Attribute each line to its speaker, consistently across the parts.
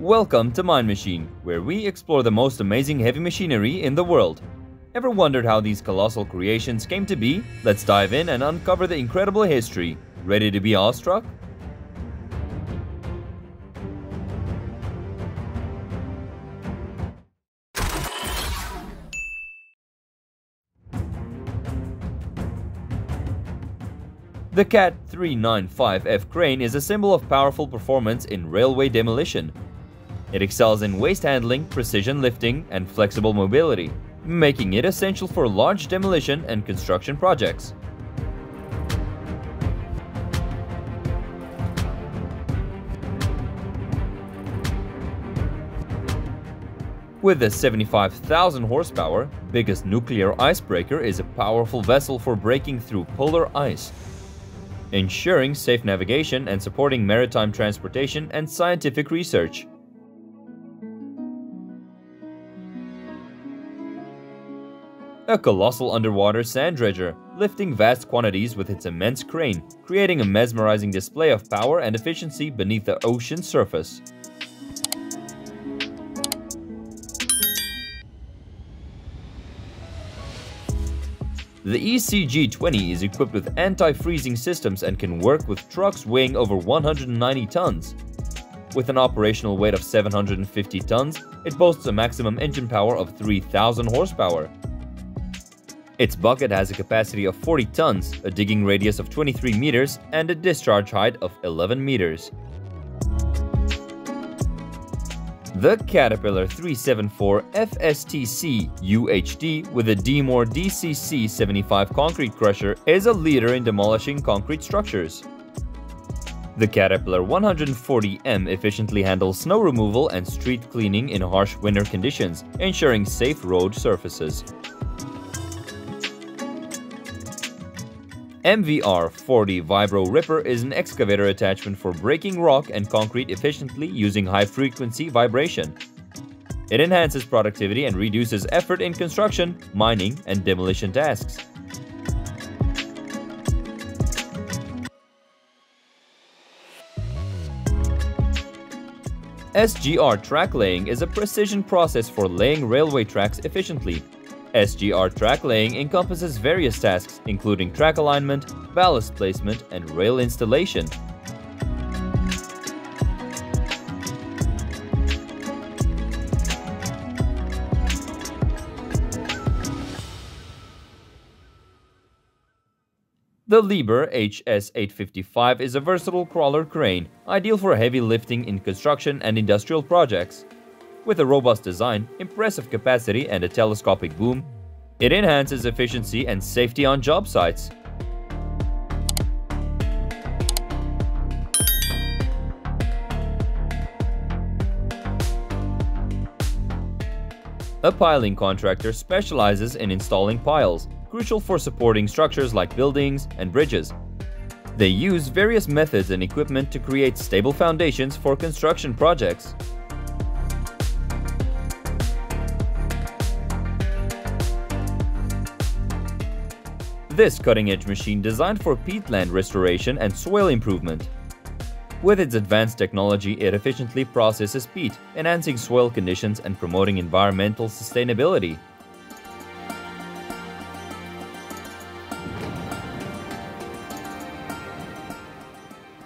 Speaker 1: Welcome to Mind Machine, where we explore the most amazing heavy machinery in the world. Ever wondered how these colossal creations came to be? Let's dive in and uncover the incredible history. Ready to be awestruck? The CAT 395F crane is a symbol of powerful performance in railway demolition. It excels in waste handling, precision lifting, and flexible mobility, making it essential for large demolition and construction projects. With a 75,000 horsepower, biggest nuclear icebreaker is a powerful vessel for breaking through polar ice, ensuring safe navigation and supporting maritime transportation and scientific research. A colossal underwater sand dredger, lifting vast quantities with its immense crane, creating a mesmerizing display of power and efficiency beneath the ocean surface. The ECG-20 is equipped with anti-freezing systems and can work with trucks weighing over 190 tons. With an operational weight of 750 tons, it boasts a maximum engine power of 3000 horsepower. Its bucket has a capacity of 40 tons, a digging radius of 23 meters, and a discharge height of 11 meters. The Caterpillar 374 FSTC UHD with a Deemore DCC 75 concrete crusher is a leader in demolishing concrete structures. The Caterpillar 140M efficiently handles snow removal and street cleaning in harsh winter conditions, ensuring safe road surfaces. MVR 40 Vibro Ripper is an excavator attachment for breaking rock and concrete efficiently using high-frequency vibration. It enhances productivity and reduces effort in construction, mining, and demolition tasks. SGR track laying is a precision process for laying railway tracks efficiently. SGR track laying encompasses various tasks including track alignment, ballast placement, and rail installation. The Liebherr HS-855 is a versatile crawler crane, ideal for heavy lifting in construction and industrial projects. With a robust design, impressive capacity, and a telescopic boom, it enhances efficiency and safety on job sites. A piling contractor specializes in installing piles, crucial for supporting structures like buildings and bridges. They use various methods and equipment to create stable foundations for construction projects. This cutting-edge machine designed for peatland restoration and soil improvement. With its advanced technology, it efficiently processes peat, enhancing soil conditions and promoting environmental sustainability.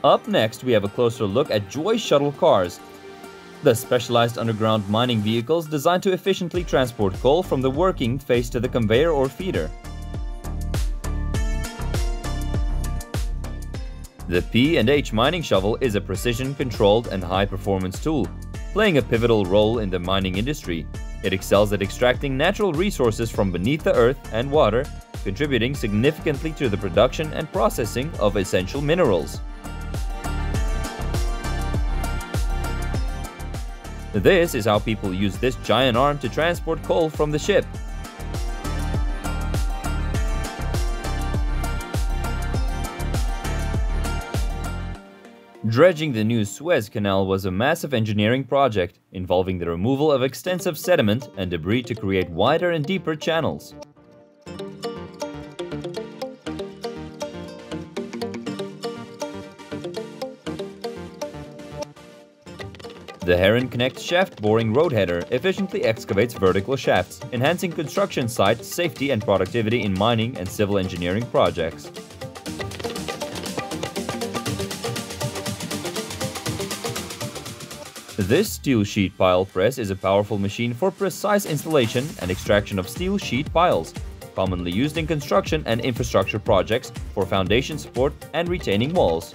Speaker 1: Up next, we have a closer look at Joy Shuttle cars. The specialized underground mining vehicles designed to efficiently transport coal from the working face to the conveyor or feeder. The P&H mining shovel is a precision-controlled and high-performance tool, playing a pivotal role in the mining industry. It excels at extracting natural resources from beneath the earth and water, contributing significantly to the production and processing of essential minerals. This is how people use this giant arm to transport coal from the ship. Dredging the new Suez Canal was a massive engineering project involving the removal of extensive sediment and debris to create wider and deeper channels. The Herrenknecht shaft boring road header efficiently excavates vertical shafts, enhancing construction site safety and productivity in mining and civil engineering projects. This steel sheet pile press is a powerful machine for precise installation and extraction of steel sheet piles, commonly used in construction and infrastructure projects for foundation support and retaining walls.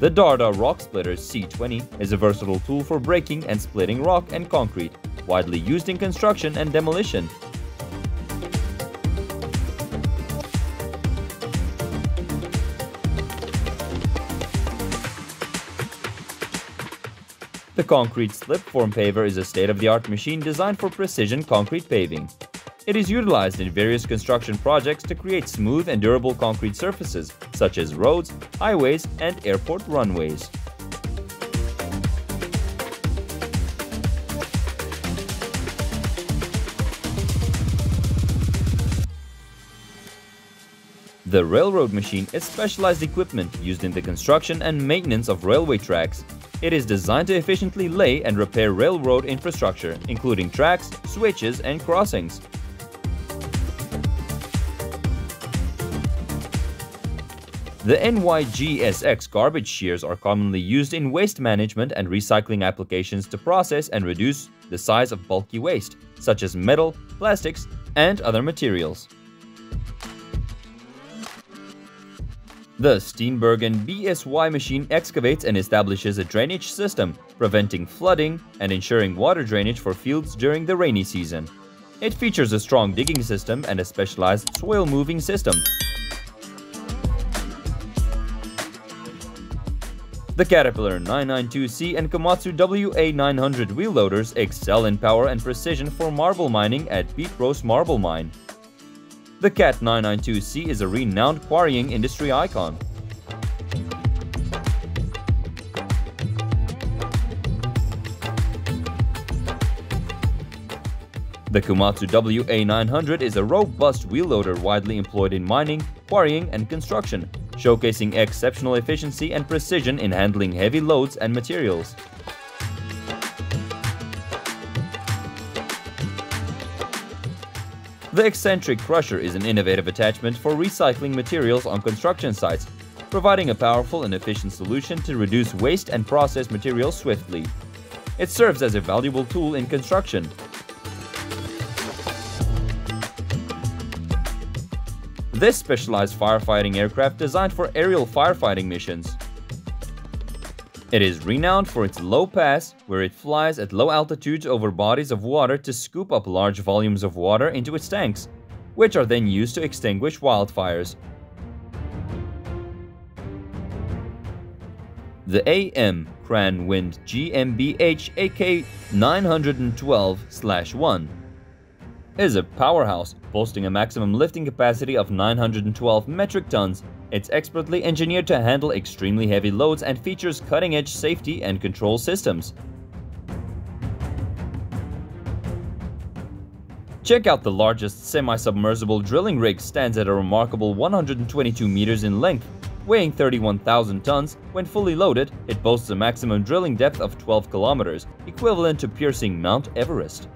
Speaker 1: The Darda Rock Splitter C20 is a versatile tool for breaking and splitting rock and concrete, widely used in construction and demolition. The concrete slip form paver is a state-of-the-art machine designed for precision concrete paving. It is utilized in various construction projects to create smooth and durable concrete surfaces, such as roads, highways, and airport runways. The railroad machine is specialized equipment used in the construction and maintenance of railway tracks. It is designed to efficiently lay and repair railroad infrastructure, including tracks, switches, and crossings. The NYGSX garbage shears are commonly used in waste management and recycling applications to process and reduce the size of bulky waste, such as metal, plastics, and other materials. The Steenbergen BSY machine excavates and establishes a drainage system, preventing flooding and ensuring water drainage for fields during the rainy season. It features a strong digging system and a specialized soil moving system, The Caterpillar 992C and Komatsu WA900 wheel loaders excel in power and precision for marble mining at Rose Marble Mine. The CAT 992C is a renowned quarrying industry icon. The Komatsu WA900 is a robust wheel loader widely employed in mining, quarrying, and construction, showcasing exceptional efficiency and precision in handling heavy loads and materials. The eccentric crusher is an innovative attachment for recycling materials on construction sites, providing a powerful and efficient solution to reduce waste and process materials swiftly. It serves as a valuable tool in construction, This specialized firefighting aircraft designed for aerial firefighting missions. It is renowned for its low pass, where it flies at low altitudes over bodies of water to scoop up large volumes of water into its tanks, which are then used to extinguish wildfires. The AM Kran Wind GmbH AK 912-1 is a powerhouse, boasting a maximum lifting capacity of 912 metric tons. It's expertly engineered to handle extremely heavy loads and features cutting-edge safety and control systems. Check out the largest semi-submersible drilling rig stands at a remarkable 122 meters in length. Weighing 31,000 tons, when fully loaded, it boasts a maximum drilling depth of 12 kilometers, equivalent to piercing Mount Everest.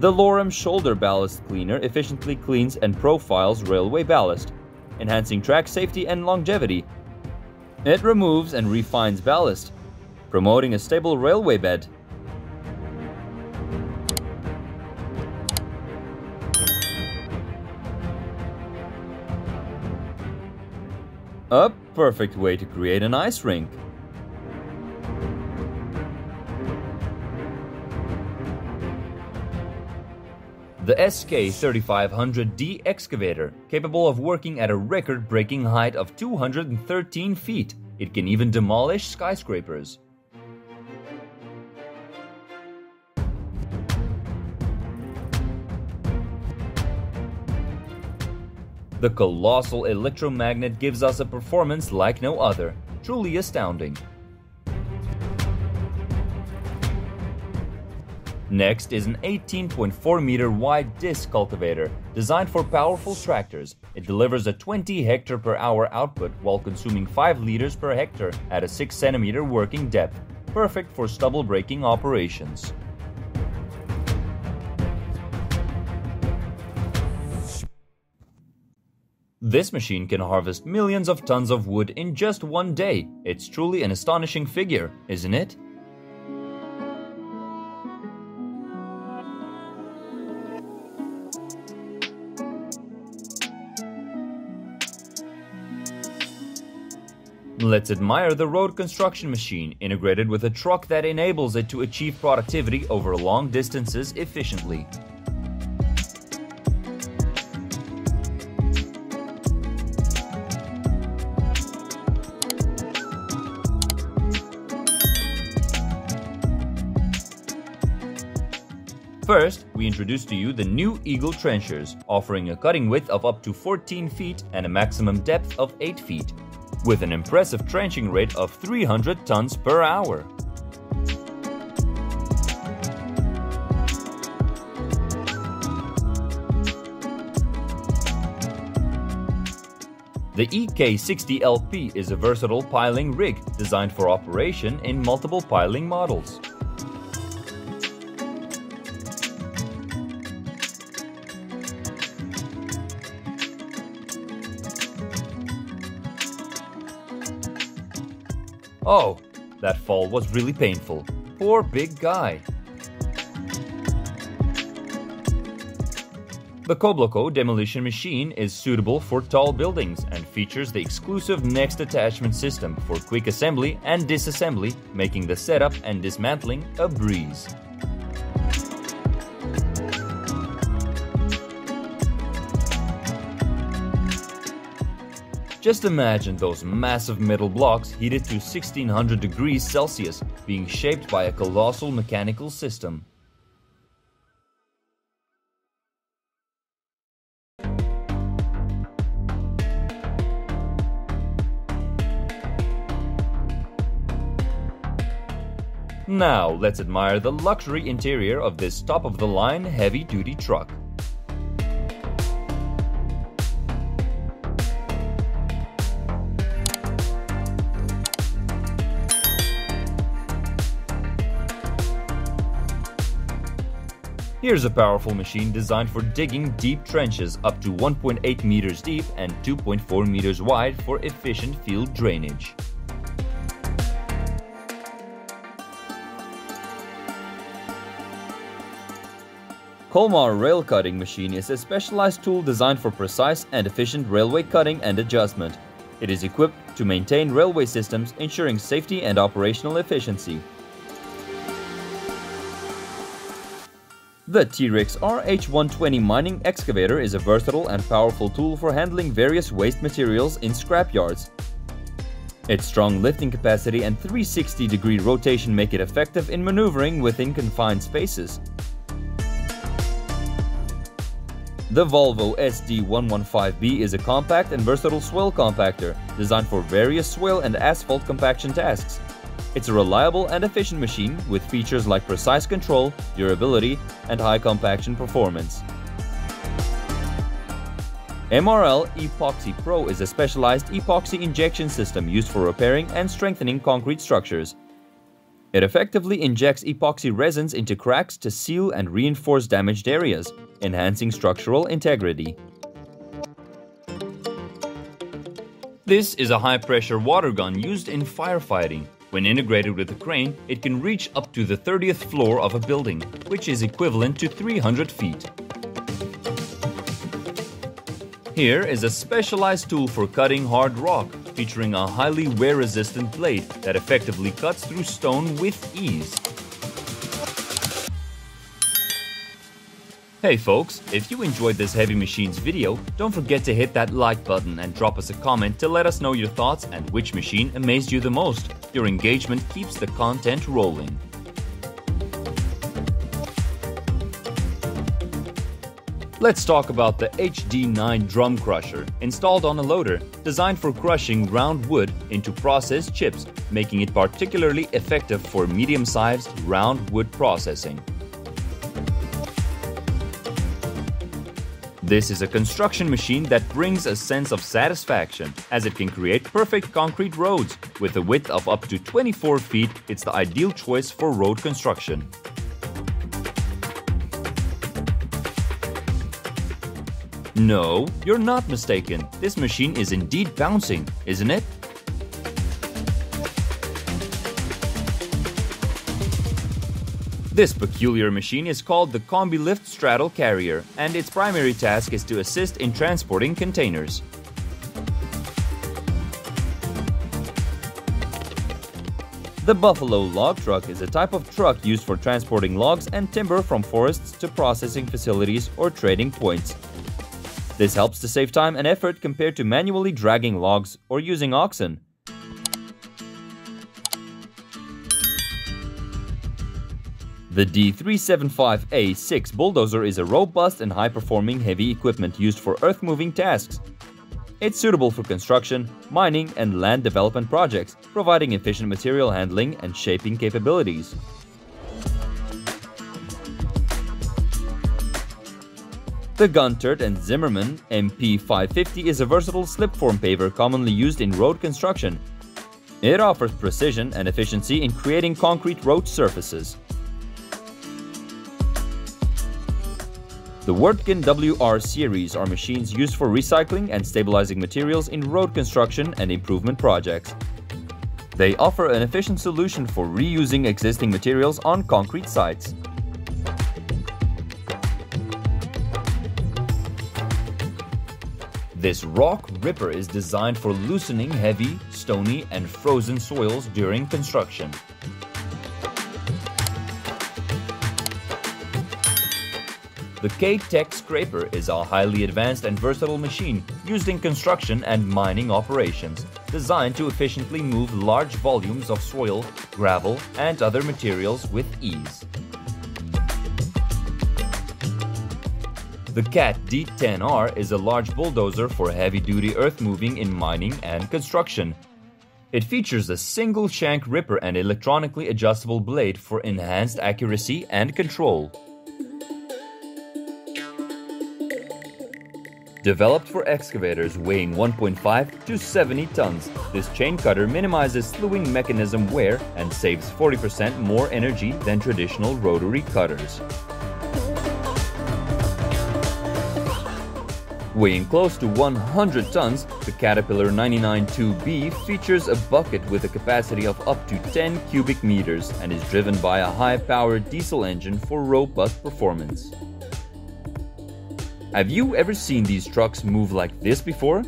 Speaker 1: The Loram shoulder ballast cleaner efficiently cleans and profiles railway ballast, enhancing track safety and longevity. It removes and refines ballast, promoting a stable railway bed. A perfect way to create an ice rink. The SK3500D excavator, capable of working at a record-breaking height of 213 feet. It can even demolish skyscrapers. The colossal electromagnet gives us a performance like no other, truly astounding. Next is an 18.4 meter wide disc cultivator designed for powerful tractors. It delivers a 20 hectare per hour output while consuming 5 liters per hectare at a 6 centimeter working depth, perfect for stubble breaking operations. This machine can harvest millions of tons of wood in just one day. It's truly an astonishing figure, isn't it? Let's admire the road construction machine integrated with a truck that enables it to achieve productivity over long distances efficiently. First, we introduce to you the new Eagle Trenchers, offering a cutting width of up to 14 feet and a maximum depth of 8 feet, with an impressive trenching rate of 300 tons per hour. The EK60LP is a versatile piling rig designed for operation in multiple piling models. Oh, that fall was really painful. Poor big guy. The Kobelco demolition machine is suitable for tall buildings and features the exclusive next attachment system for quick assembly and disassembly, making the setup and dismantling a breeze. Just imagine those massive metal blocks heated to 1600 degrees Celsius being shaped by a colossal mechanical system. Now, let's admire the luxury interior of this top-of-the-line heavy-duty truck. Here's a powerful machine designed for digging deep trenches up to 1.8 meters deep and 2.4 meters wide for efficient field drainage. Kolmar Rail Cutting Machine is a specialized tool designed for precise and efficient railway cutting and adjustment. It is equipped to maintain railway systems, ensuring safety and operational efficiency. The Terex RH120 mining excavator is a versatile and powerful tool for handling various waste materials in scrapyards. Its strong lifting capacity and 360 degree rotation make it effective in maneuvering within confined spaces. The Volvo SD115B is a compact and versatile swale compactor designed for various swale and asphalt compaction tasks. It's a reliable and efficient machine with features like precise control, durability, and high compaction performance. MRL Epoxy Pro is a specialized epoxy injection system used for repairing and strengthening concrete structures. It effectively injects epoxy resins into cracks to seal and reinforce damaged areas, enhancing structural integrity. This is a high-pressure water gun used in firefighting. When integrated with a crane, it can reach up to the 30th floor of a building, which is equivalent to 300 feet. Here is a specialized tool for cutting hard rock, featuring a highly wear-resistant blade that effectively cuts through stone with ease. Hey folks, if you enjoyed this Heavy Machines video, don't forget to hit that like button and drop us a comment to let us know your thoughts and which machine amazed you the most. Your engagement keeps the content rolling. Let's talk about the HD9 drum crusher, installed on a loader, designed for crushing round wood into processed chips, making it particularly effective for medium-sized round wood processing. This is a construction machine that brings a sense of satisfaction, as it can create perfect concrete roads. With a width of up to 24 feet, it's the ideal choice for road construction. No, you're not mistaken. This machine is indeed bouncing, isn't it? This peculiar machine is called the Combi Lift Straddle Carrier, and its primary task is to assist in transporting containers. The Buffalo log truck is a type of truck used for transporting logs and timber from forests to processing facilities or trading points. This helps to save time and effort compared to manually dragging logs or using oxen. The D375A6 bulldozer is a robust and high-performing heavy equipment used for earth-moving tasks. It's suitable for construction, mining, and land development projects, providing efficient material handling and shaping capabilities. The Guntert and Zimmerman MP550 is a versatile slip-form paver commonly used in road construction. It offers precision and efficiency in creating concrete road surfaces. The Wirtgen WR series are machines used for recycling and stabilizing materials in road construction and improvement projects. They offer an efficient solution for reusing existing materials on concrete sites. This rock ripper is designed for loosening heavy, stony, and frozen soils during construction. The K-Tec Scraper is a highly advanced and versatile machine used in construction and mining operations, designed to efficiently move large volumes of soil, gravel, and other materials with ease. The CAT D10R is a large bulldozer for heavy-duty earth moving in mining and construction. It features a single shank ripper and electronically adjustable blade for enhanced accuracy and control. Developed for excavators weighing 1.5 to 70 tons, this chain cutter minimizes slewing mechanism wear and saves 40% more energy than traditional rotary cutters. Weighing close to 100 tons, the Caterpillar 992B features a bucket with a capacity of up to 10 cubic meters and is driven by a high-powered diesel engine for robust performance. Have you ever seen these trucks move like this before?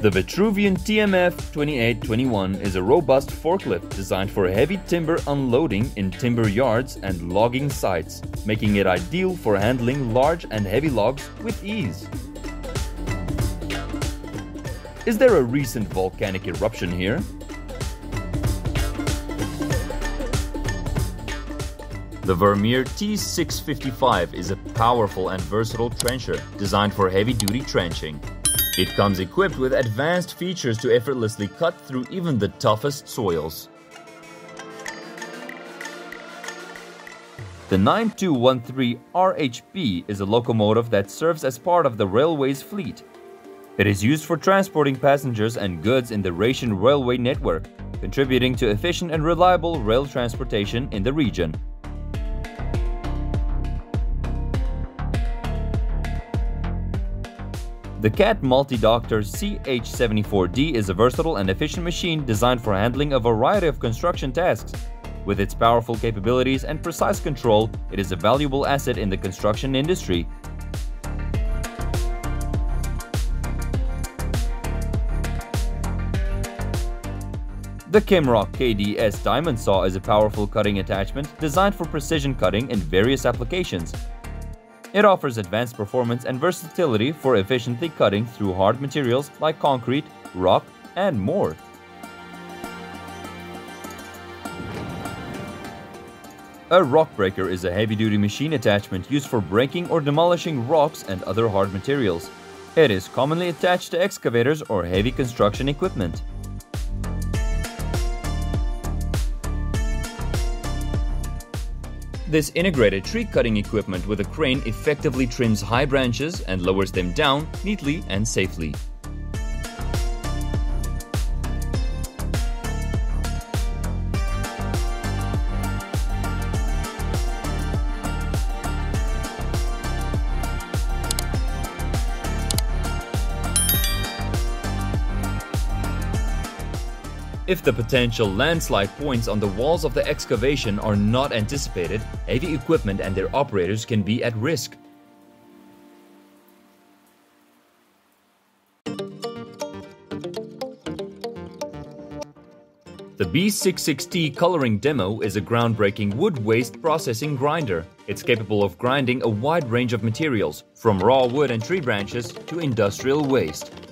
Speaker 1: The Vitruvian TMF 2821 is a robust forklift designed for heavy timber unloading in timber yards and logging sites, making it ideal for handling large and heavy logs with ease. Is there a recent volcanic eruption here? The Vermeer T655 is a powerful and versatile trencher designed for heavy-duty trenching. It comes equipped with advanced features to effortlessly cut through even the toughest soils. The 9213 RHP is a locomotive that serves as part of the railway's fleet. It is used for transporting passengers and goods in the Rhaetian railway network, contributing to efficient and reliable rail transportation in the region. The CAT Multi-Docker CH74D is a versatile and efficient machine designed for handling a variety of construction tasks. With its powerful capabilities and precise control, it is a valuable asset in the construction industry. The Kymroc KDS Diamond Saw is a powerful cutting attachment designed for precision cutting in various applications. It offers advanced performance and versatility for efficiently cutting through hard materials like concrete, rock, and more. A rock breaker is a heavy-duty machine attachment used for breaking or demolishing rocks and other hard materials. It is commonly attached to excavators or heavy construction equipment. This integrated tree cutting equipment with a crane effectively trims high branches and lowers them down neatly and safely. If the potential landslide points on the walls of the excavation are not anticipated, heavy equipment and their operators can be at risk. The B66T coloring demo is a groundbreaking wood waste processing grinder. It's capable of grinding a wide range of materials, from raw wood and tree branches to industrial waste.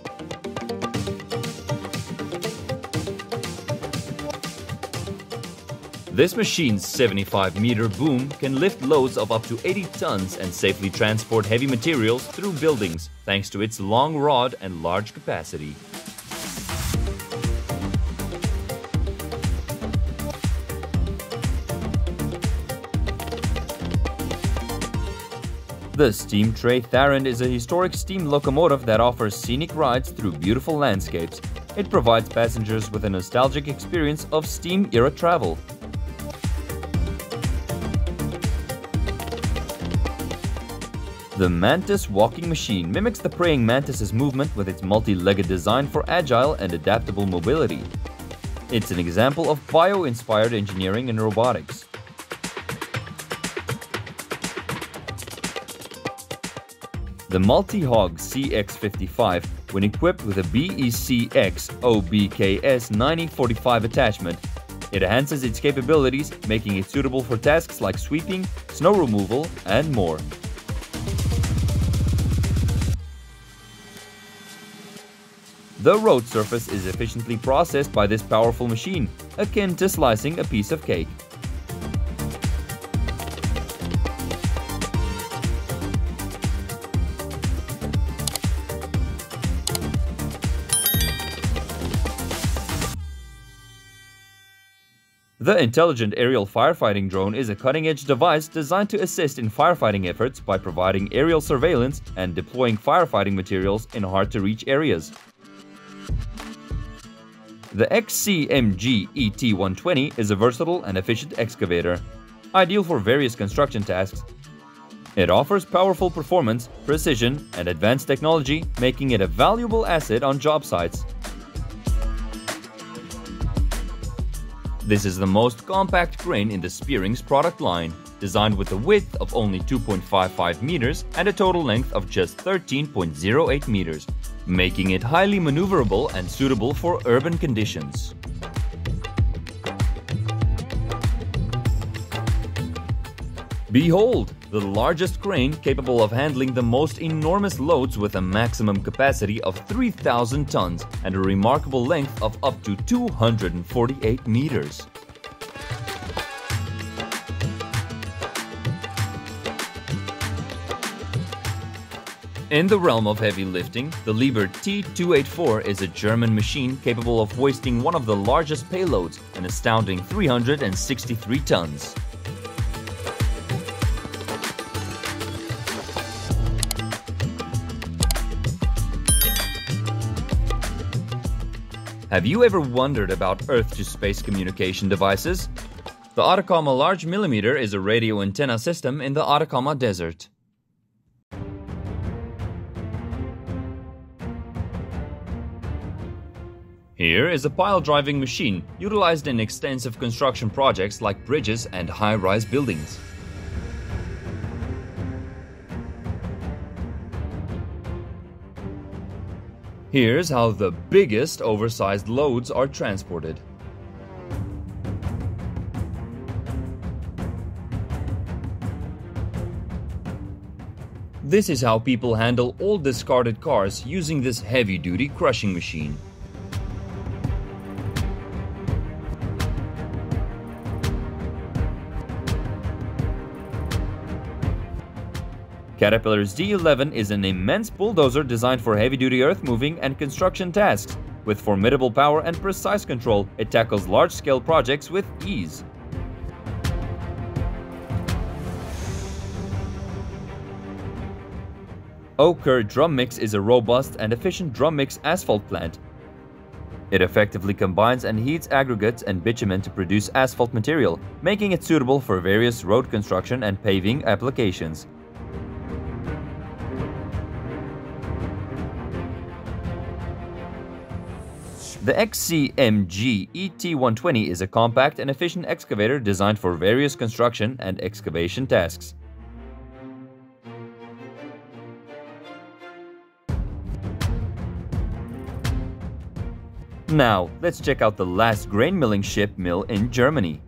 Speaker 1: This machine's 75 meter boom can lift loads of up to 80 tons and safely transport heavy materials through buildings thanks to its long rod and large capacity. The Steam Tray Tharand is a historic steam locomotive that offers scenic rides through beautiful landscapes. It provides passengers with a nostalgic experience of steam-era travel. The Mantis walking machine mimics the praying mantis's movement with its multi-legged design for agile and adaptable mobility. It's an example of bio-inspired engineering and robotics. The Multi-Hog CX55, when equipped with a BECX OBKS 9045 attachment, it enhances its capabilities, making it suitable for tasks like sweeping, snow removal, and more. The road surface is efficiently processed by this powerful machine, akin to slicing a piece of cake. The Intelligent Aerial Firefighting Drone is a cutting-edge device designed to assist in firefighting efforts by providing aerial surveillance and deploying firefighting materials in hard-to-reach areas. The XCMG ET120 is a versatile and efficient excavator, ideal for various construction tasks. It offers powerful performance, precision, and advanced technology, making it a valuable asset on job sites. This is the most compact crane in the Spierings product line, designed with a width of only 2.55 meters and a total length of just 13.08 meters, making it highly maneuverable and suitable for urban conditions. Behold, the largest crane capable of handling the most enormous loads with a maximum capacity of 3,000 tons and a remarkable length of up to 248 meters. In the realm of heavy lifting, the Liebherr T284 is a German machine capable of hoisting one of the largest payloads, an astounding 363 tons. Have you ever wondered about Earth-to-space communication devices? The Atacama Large Millimeter is a radio antenna system in the Atacama Desert. Here is a pile driving machine utilized in extensive construction projects like bridges and high-rise buildings. Here's how the biggest oversized loads are transported. This is how people handle old discarded cars using this heavy-duty crushing machine. Caterpillar's D11 is an immense bulldozer designed for heavy-duty earth-moving and construction tasks. With formidable power and precise control, it tackles large-scale projects with ease. Oker Drum Mix is a robust and efficient drum mix asphalt plant. It effectively combines and heats aggregates and bitumen to produce asphalt material, making it suitable for various road construction and paving applications. The XCMG ET120 is a compact and efficient excavator designed for various construction and excavation tasks. Now, let's check out the last grain milling ship mill in Germany.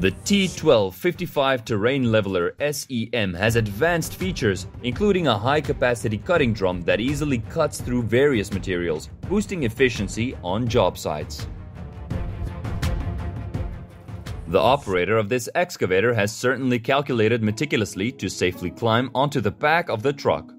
Speaker 1: The T1255 Terrain Leveler SEM has advanced features, including a high-capacity cutting drum that easily cuts through various materials, boosting efficiency on job sites. The operator of this excavator has certainly calculated meticulously to safely climb onto the back of the truck.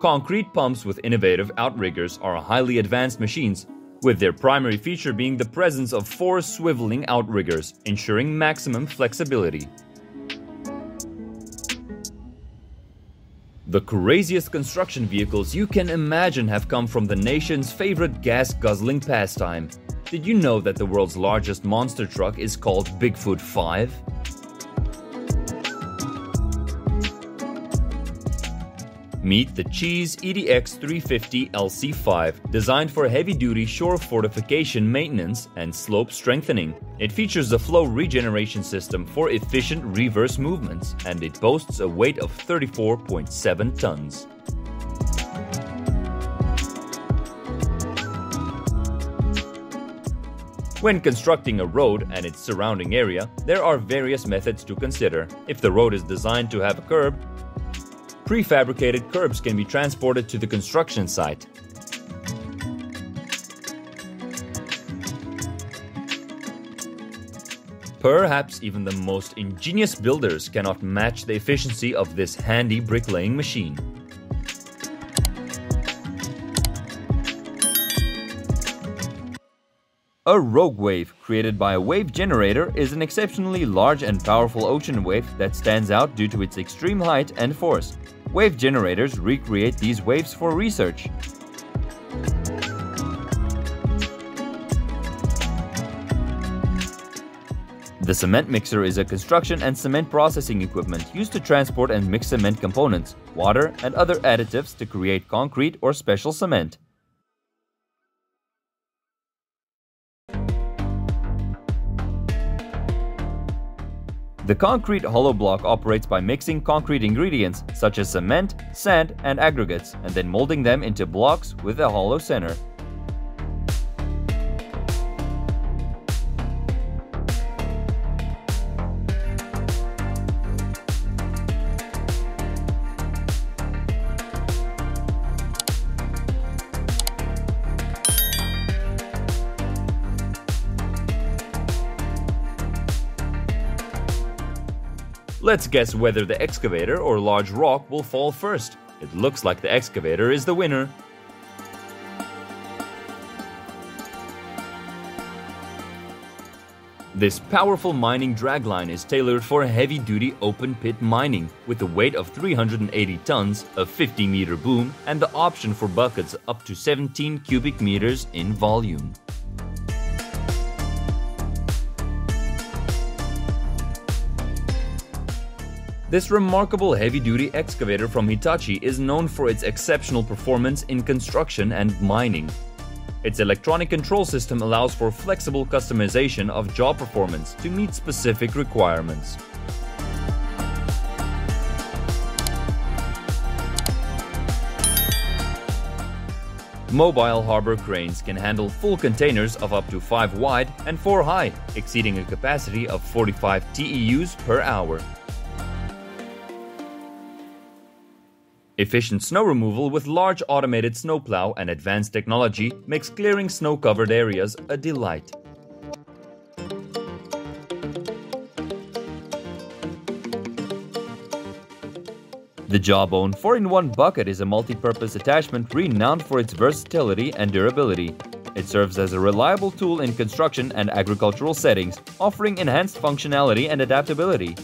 Speaker 1: Concrete pumps with innovative outriggers are highly advanced machines with their primary feature being the presence of four swiveling outriggers, ensuring maximum flexibility. The craziest construction vehicles you can imagine have come from the nation's favorite gas-guzzling pastime. Did you know that the world's largest monster truck is called Bigfoot 5? Meet the Cheese EDX 350 LC5, designed for heavy-duty shore fortification maintenance and slope strengthening. It features a flow regeneration system for efficient reverse movements, and it boasts a weight of 34.7 tons. When constructing a road and its surrounding area, there are various methods to consider. If the road is designed to have a curb, prefabricated curbs can be transported to the construction site. Perhaps even the most ingenious builders cannot match the efficiency of this handy bricklaying machine. A rogue wave created by a wave generator is an exceptionally large and powerful ocean wave that stands out due to its extreme height and force. Wave generators recreate these waves for research. The cement mixer is a construction and cement processing equipment used to transport and mix cement components, water, and other additives to create concrete or special cement. The concrete hollow block operates by mixing concrete ingredients such as cement, sand, and aggregates, and then molding them into blocks with a hollow center. Let's guess whether the excavator or large rock will fall first. It looks like the excavator is the winner. This powerful mining dragline is tailored for heavy-duty open-pit mining with a weight of 380 tons, a 50-meter boom, and the option for buckets up to 17 cubic meters in volume. This remarkable heavy-duty excavator from Hitachi is known for its exceptional performance in construction and mining. Its electronic control system allows for flexible customization of job performance to meet specific requirements. Mobile harbor cranes can handle full containers of up to 5 wide and 4 high, exceeding a capacity of 45 TEUs per hour. Efficient snow removal with large automated snowplow and advanced technology makes clearing snow-covered areas a delight. The Jawbone 4-in-1 bucket is a multi-purpose attachment renowned for its versatility and durability. It serves as a reliable tool in construction and agricultural settings, offering enhanced functionality and adaptability.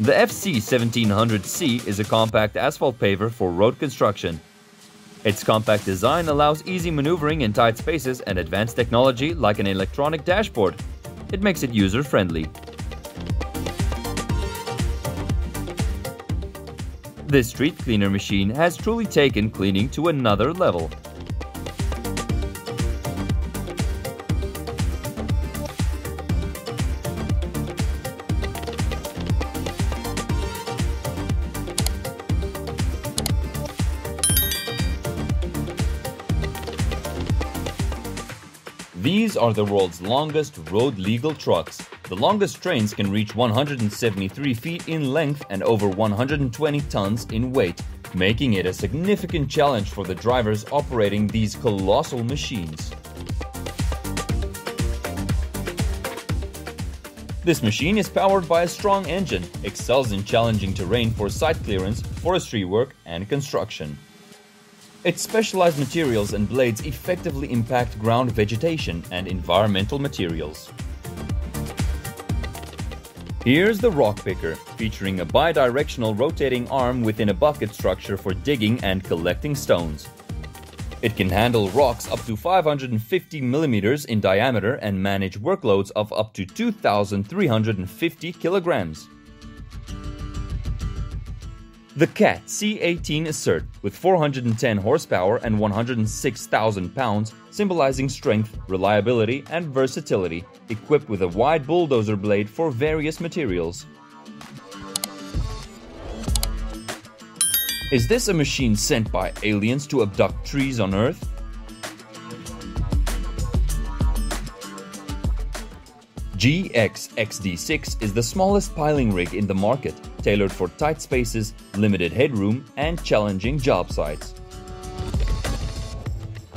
Speaker 1: The FC1700C is a compact asphalt paver for road construction. Its compact design allows easy maneuvering in tight spaces and advanced technology like an electronic dashboard. It makes it user-friendly. This street cleaner machine has truly taken cleaning to another level. These are the world's longest road-legal trucks. The longest trains can reach 173 feet in length and over 120 tons in weight, making it a significant challenge for the drivers operating these colossal machines. This machine is powered by a strong engine, excels in challenging terrain for site clearance, forestry work and construction. Its specialized materials and blades effectively impact ground vegetation and environmental materials. Here's the rock picker, featuring a bidirectional rotating arm within a bucket structure for digging and collecting stones. It can handle rocks up to 550 millimeters in diameter and manage workloads of up to 2,350 kilograms. The CAT C18 ACERT with 410 horsepower and 106,000 pounds, symbolizing strength, reliability, and versatility, equipped with a wide bulldozer blade for various materials. Is this a machine sent by aliens to abduct trees on Earth? GX-XD6 is the smallest piling rig in the market, tailored for tight spaces, limited headroom, and challenging job sites.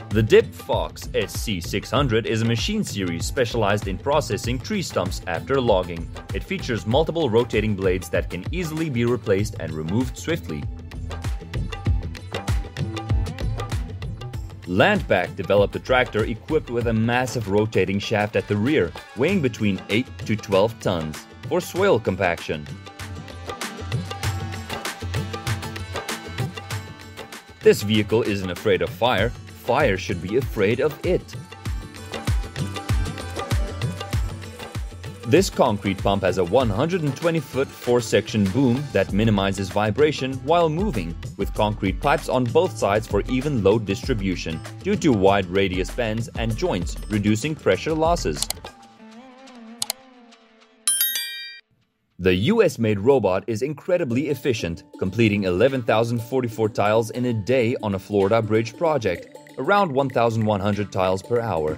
Speaker 1: The DIP Fox SC600 is a machine series specialized in processing tree stumps after logging. It features multiple rotating blades that can easily be replaced and removed swiftly. Landpac developed a tractor equipped with a massive rotating shaft at the rear, weighing between 8 to 12 tons, for soil compaction. This vehicle isn't afraid of fire, fire should be afraid of it. This concrete pump has a 120-foot four-section boom that minimizes vibration while moving, with concrete pipes on both sides for even load distribution, due to wide radius bends and joints, reducing pressure losses. The US-made robot is incredibly efficient, completing 11,044 tiles in a day on a Florida bridge project, around 1,100 tiles per hour.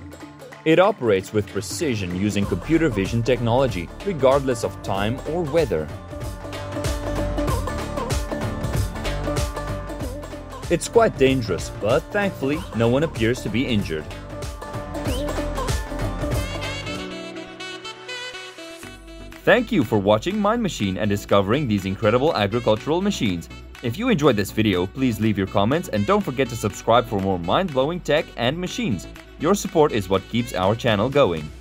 Speaker 1: It operates with precision using computer vision technology, regardless of time or weather. It's quite dangerous, but thankfully no one appears to be injured. Thank you for watching Mind Machine and discovering these incredible agricultural machines. If you enjoyed this video, please leave your comments and don't forget to subscribe for more mind-blowing tech and machines. Your support is what keeps our channel going.